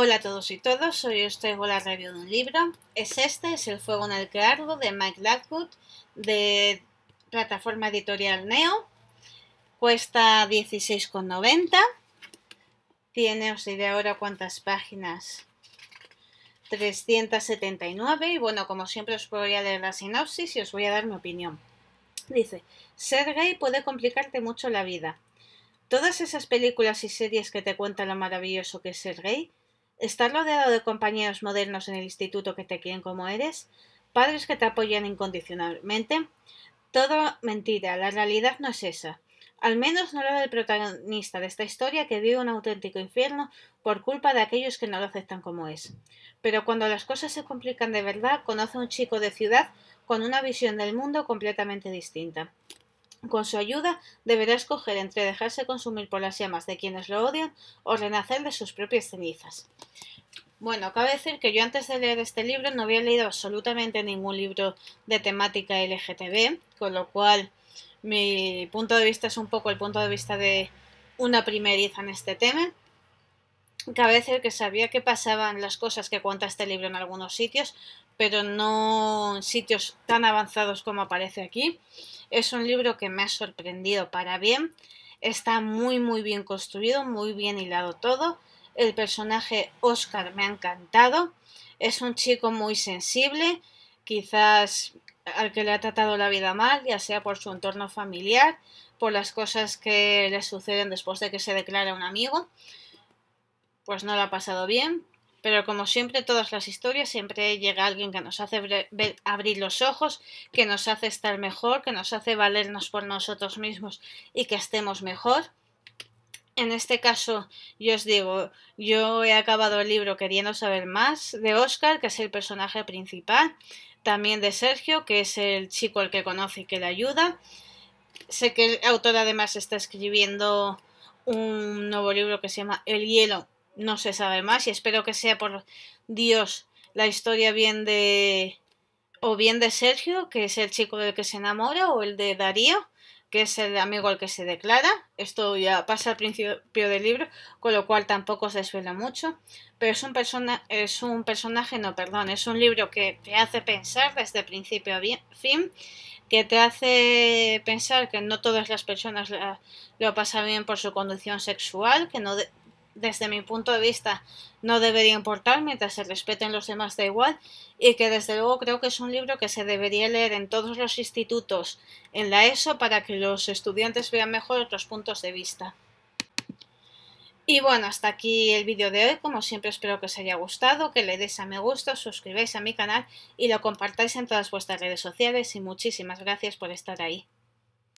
Hola a todos y todas, hoy os traigo la review de un libro. Es este, es El fuego en el que ardo, de Mike Ladwood, de plataforma editorial Neo. Cuesta 16,90. Tiene, os diré ahora cuántas páginas. 379 y bueno, como siempre os voy a leer la sinopsis y os voy a dar mi opinión. Dice, ser gay puede complicarte mucho la vida. Todas esas películas y series que te cuentan lo maravilloso que es ser gay, estar rodeado de compañeros modernos en el instituto que te quieren como eres, padres que te apoyan incondicionalmente, todo mentira, la realidad no es esa. Al menos no la del protagonista de esta historia que vive un auténtico infierno por culpa de aquellos que no lo aceptan como es. Pero cuando las cosas se complican de verdad, conoce a un chico de ciudad con una visión del mundo completamente distinta. Con su ayuda deberá escoger entre dejarse consumir por las llamas de quienes lo odian o renacer de sus propias cenizas. Bueno, cabe decir que yo antes de leer este libro no había leído absolutamente ningún libro de temática LGTB, con lo cual mi punto de vista es un poco el punto de vista de una primeriza en este tema. Cabe decir que sabía que pasaban las cosas que cuenta este libro en algunos sitios, pero no en sitios tan avanzados como aparece aquí. Es un libro que me ha sorprendido para bien. Está muy muy bien construido, muy bien hilado todo. El personaje Oscar me ha encantado. Es un chico muy sensible, quizás al que le ha tratado la vida mal, ya sea por su entorno familiar, por las cosas que le suceden después de que se declara un amigo, pues no lo ha pasado bien. Pero como siempre, todas las historias, siempre llega alguien que nos hace abrir los ojos, que nos hace estar mejor, que nos hace valernos por nosotros mismos y que estemos mejor. En este caso, yo os digo, yo he acabado el libro queriendo saber más de Oscar, que es el personaje principal, también de Sergio, que es el chico al que conoce y que le ayuda. Sé que el autor además está escribiendo un nuevo libro que se llama El hielo, no se sabe más y espero que sea por Dios la historia bien de o bien de Sergio, que es el chico del que se enamora, o el de Darío, que es el amigo al que se declara. Esto ya pasa al principio del libro, con lo cual tampoco se desvela mucho. Pero es un, persona, es un personaje, no, perdón, es un libro que te hace pensar desde principio a fin, que te hace pensar que no todas las personas lo pasan bien por su condición sexual, que no desde mi punto de vista no debería importar mientras se respeten los demás da igual y que desde luego creo que es un libro que se debería leer en todos los institutos en la ESO para que los estudiantes vean mejor otros puntos de vista. Y bueno, hasta aquí el vídeo de hoy. Como siempre espero que os haya gustado, que le deis a me gusta, suscribáis a mi canal y lo compartáis en todas vuestras redes sociales y muchísimas gracias por estar ahí.